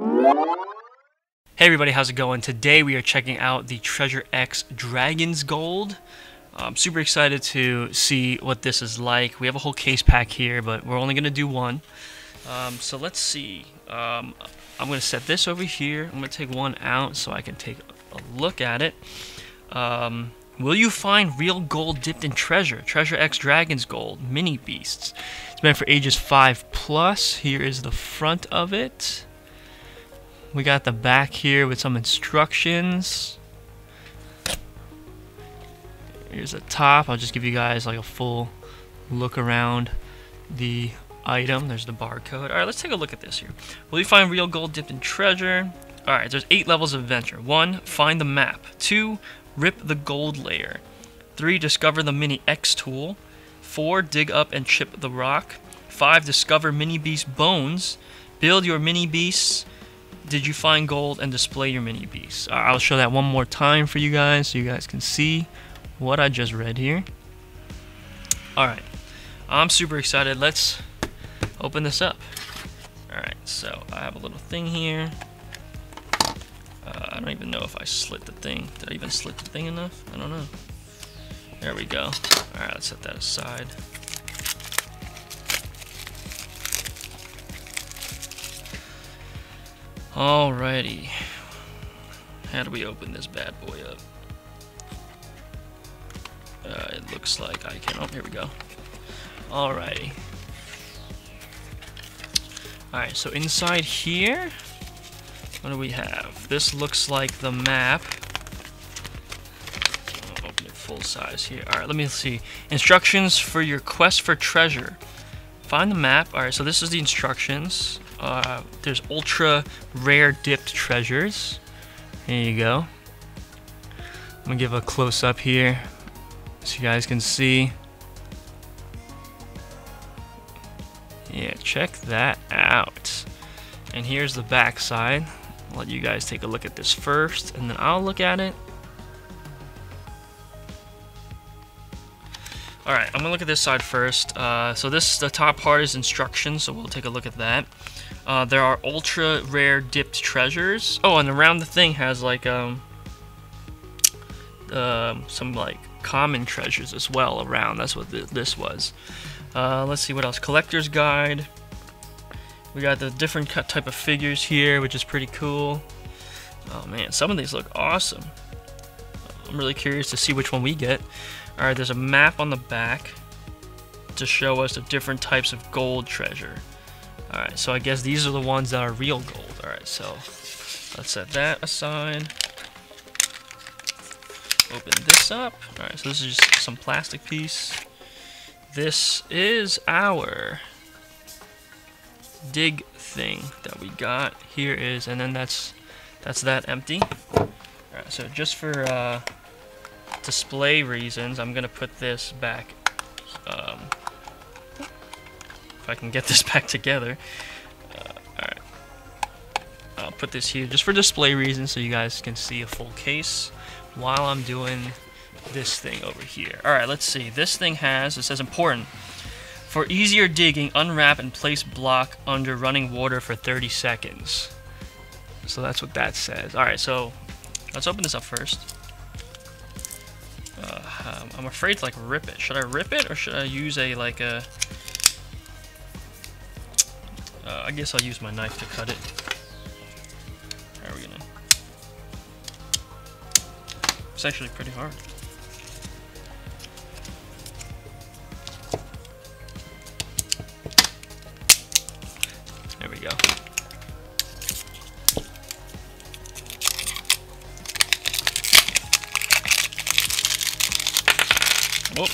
Hey everybody, how's it going? Today we are checking out the Treasure X Dragon's Gold. I'm super excited to see what this is like. We have a whole case pack here, but we're only going to do one. Um, so let's see. Um, I'm going to set this over here. I'm going to take one out so I can take a look at it. Um, will you find real gold dipped in treasure? Treasure X Dragon's Gold Mini Beasts. It's meant for ages 5 plus. Here is the front of it. We got the back here with some instructions. Here's the top. I'll just give you guys like a full look around the item. There's the barcode. Alright, let's take a look at this here. Will you find real gold dipped in treasure? Alright, there's eight levels of adventure. One, find the map. Two, rip the gold layer. Three, discover the mini X tool. Four, dig up and chip the rock. Five, discover mini beast bones. Build your mini beasts did you find gold and display your mini beasts? I'll show that one more time for you guys so you guys can see what I just read here. Alright, I'm super excited. Let's open this up. Alright, so I have a little thing here. Uh, I don't even know if I slit the thing. Did I even slit the thing enough? I don't know. There we go. Alright, let's set that aside. Alrighty. How do we open this bad boy up? Uh, it looks like I can. Oh, here we go. Alrighty. Alright, so inside here, what do we have? This looks like the map. I'll open it full size here. Alright, let me see. Instructions for your quest for treasure. Find the map. Alright, so this is the instructions. Uh, there's ultra rare dipped treasures. There you go. I'm gonna give a close up here so you guys can see. Yeah, check that out. And here's the back side. I'll let you guys take a look at this first, and then I'll look at it. Alright, I'm gonna look at this side first. Uh, so this, the top part is instructions, so we'll take a look at that. Uh, there are ultra rare dipped treasures. Oh, and around the thing has like um, uh, some like common treasures as well around. That's what th this was. Uh, let's see what else. Collector's guide. We got the different cut type of figures here, which is pretty cool. Oh man, some of these look awesome. I'm really curious to see which one we get. Alright, there's a map on the back to show us the different types of gold treasure. Alright, so I guess these are the ones that are real gold. Alright, so let's set that aside. Open this up. Alright, so this is just some plastic piece. This is our dig thing that we got. Here is, and then that's that's that empty. Alright, so just for uh, display reasons, I'm gonna put this back um, if I can get this back together. Uh, Alright. I'll put this here just for display reasons so you guys can see a full case while I'm doing this thing over here. Alright, let's see. This thing has, it says important. For easier digging, unwrap and place block under running water for 30 seconds. So that's what that says. Alright, so let's open this up first. Uh, I'm afraid to like rip it. Should I rip it or should I use a like a uh, I guess I'll use my knife to cut it. How are we gonna? It's actually pretty hard. Whoop.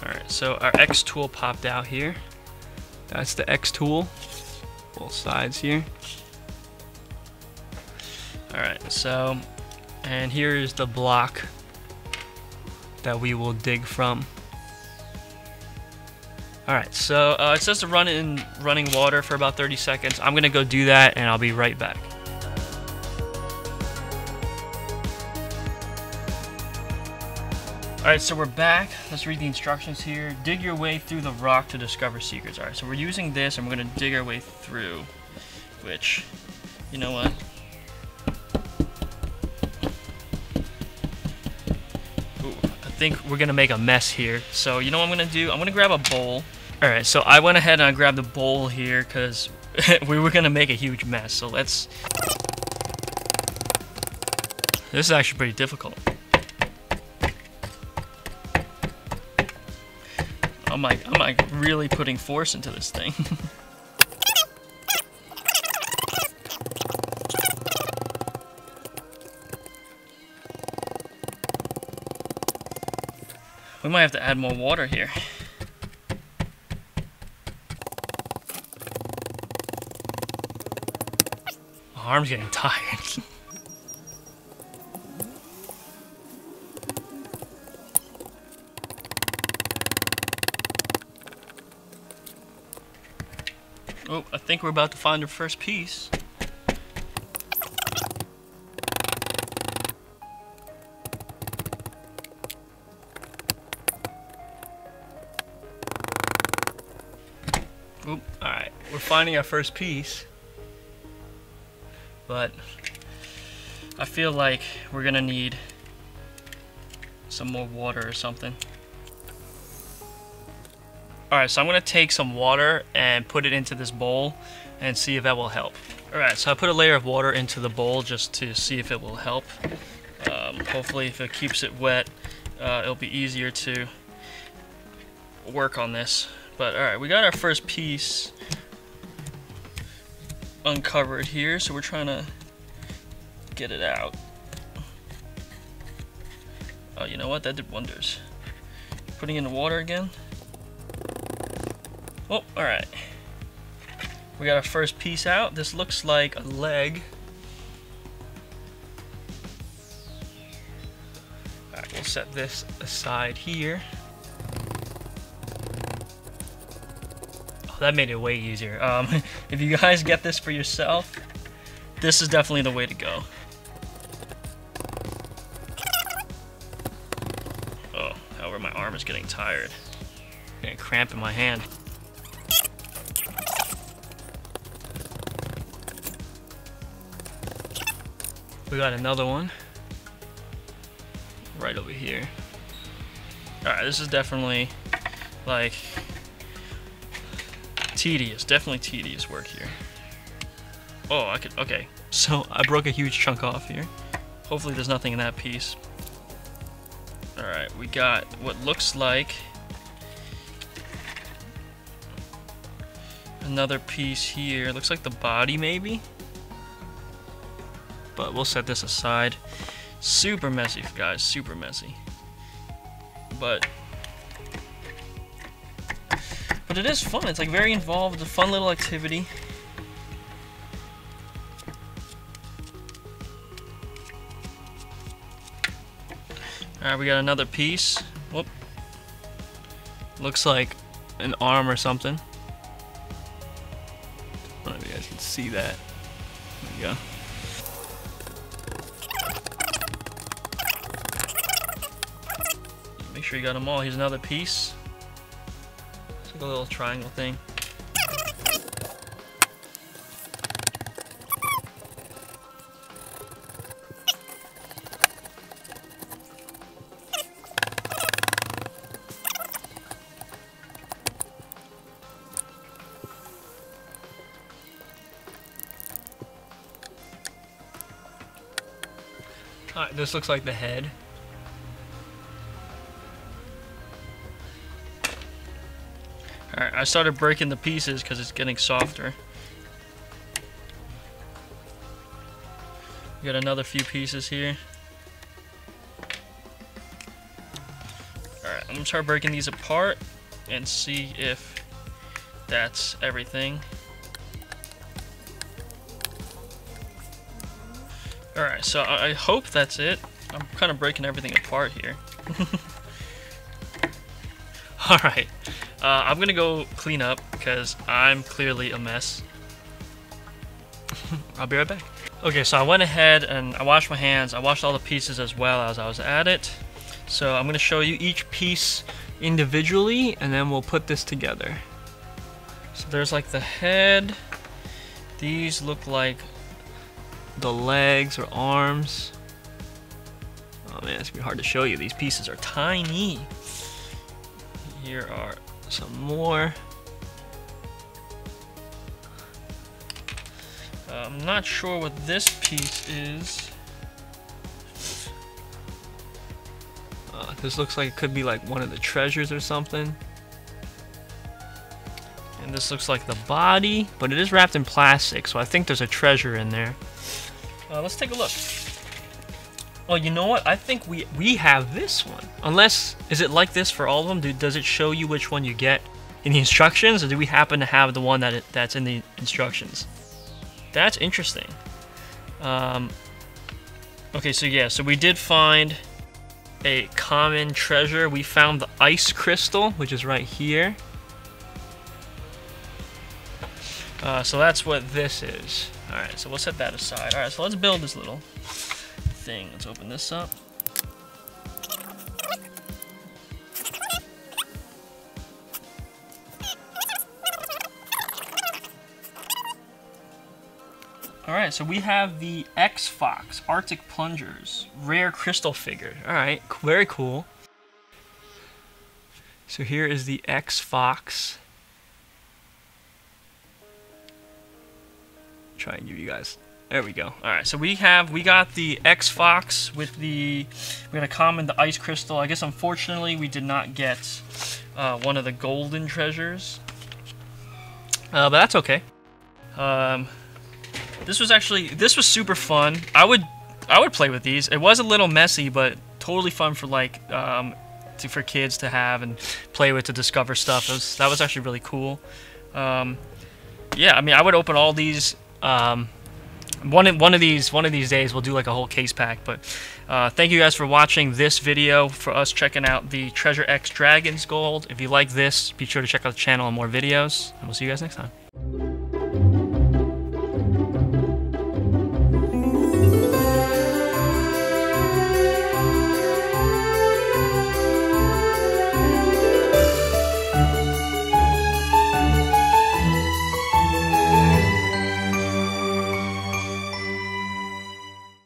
Alright, so our X tool popped out here. That's the X tool, both sides here. Alright, so, and here is the block that we will dig from. Alright, so uh, it says to run in running water for about 30 seconds. I'm to go do that and I'll be right back. Alright, so we're back. Let's read the instructions here. Dig your way through the rock to discover secrets. Alright, so we're using this and we're going to dig our way through. which, you know what? Ooh, I think we're gonna make a mess here. So you know what I'm gonna do? I'm gonna grab a bowl. All right, so I went ahead and I grabbed a bowl here because we were gonna make a huge mess. So let's. This is actually pretty difficult. I'm like, I'm like really putting force into this thing. we might have to add more water here. My arm's getting tired. Oh, I think we're about to find our first piece. Oop, alright, we're finding our first piece. But I feel like we're gonna need some more water or something. Alright, so I'm going to take some water and put it into this bowl and see if that will help. Alright, so I put a layer of water into the bowl just to see if it will help. Um, hopefully if it keeps it wet, uh, it'll be easier to work on this. But alright, we got our first piece uncovered here, so we're trying to get it out. Oh, you know what? That did wonders. Putting in the water again. Oh, alright. We got our first piece out. This looks like a leg. Alright, we'll set this aside here. Oh, that made it way easier. Um, if you guys get this for yourself, this is definitely the way to go. Oh, however, my arm is getting tired. Getting cramp in my hand. We got another one right over here. Alright, this is definitely like tedious, definitely tedious work here. Oh, I could, okay. So I broke a huge chunk off here. Hopefully there's nothing in that piece. Alright, we got what looks like another piece here. Looks like the body maybe? But we'll set this aside. Super messy, guys, super messy. But but it is fun. It's like very involved, a fun little activity. Alright, we got another piece. Whoop. Looks like an arm or something. I don't know if you guys can see that. There we go. Sure you got them all. Here's another piece. It's like a little triangle thing. Alright, this looks like the head. Alright, I started breaking the pieces because it's getting softer. Got another few pieces here. Alright, I'm gonna start breaking these apart and see if that's everything. Alright, so I hope that's it. I'm kind of breaking everything apart here. Alright, uh, I'm gonna go clean up because I'm clearly a mess. I'll be right back. Okay, so I went ahead and I washed my hands. I washed all the pieces as well as I was at it. So I'm gonna show you each piece individually and then we'll put this together. So there's like the head, These look like the legs or arms. Oh man, it's gonna be hard to show you. These pieces are tiny. Here are some more. Uh, I'm not sure what this piece is. Uh, this looks like it could be like one of the treasures or something. And this looks like the body, but it is wrapped in plastic, so I think there's a treasure in there. Uh, let's take a look. Oh, you know what? I think we we have this one. Unless, is it like this for all of them? Do, does it show you which one you get in the instructions, or do we happen to have the one that it, that's in the instructions? That's interesting. Um, okay, so yeah, so we did find a common treasure. We found the ice crystal, which is right here. Uh, so that's what this is. Alright, so we'll set that aside. Alright, so let's build this little thing. Let's open this up. Alright, so we have the X-Fox Arctic Plungers rare crystal figure. Alright, very cool. So here is the X-Fox. Try and give you guys. There we go. Alright, so we have, we got the X-Fox with the, we got a common, the Ice Crystal. I guess unfortunately we did not get uh, one of the golden treasures. Uh, but that's okay. Um, this was actually this was super fun. I would I would play with these. It was a little messy, but totally fun for like um, to, for kids to have and play with to discover stuff. Was, that was actually really cool. Um, yeah, I mean, I would open all these. Um, one of, one of these one of these days we'll do like a whole case pack. But uh, thank you guys for watching this video for us checking out the Treasure X Dragons Gold. If you like this, be sure to check out the channel and more videos, and we'll see you guys next time.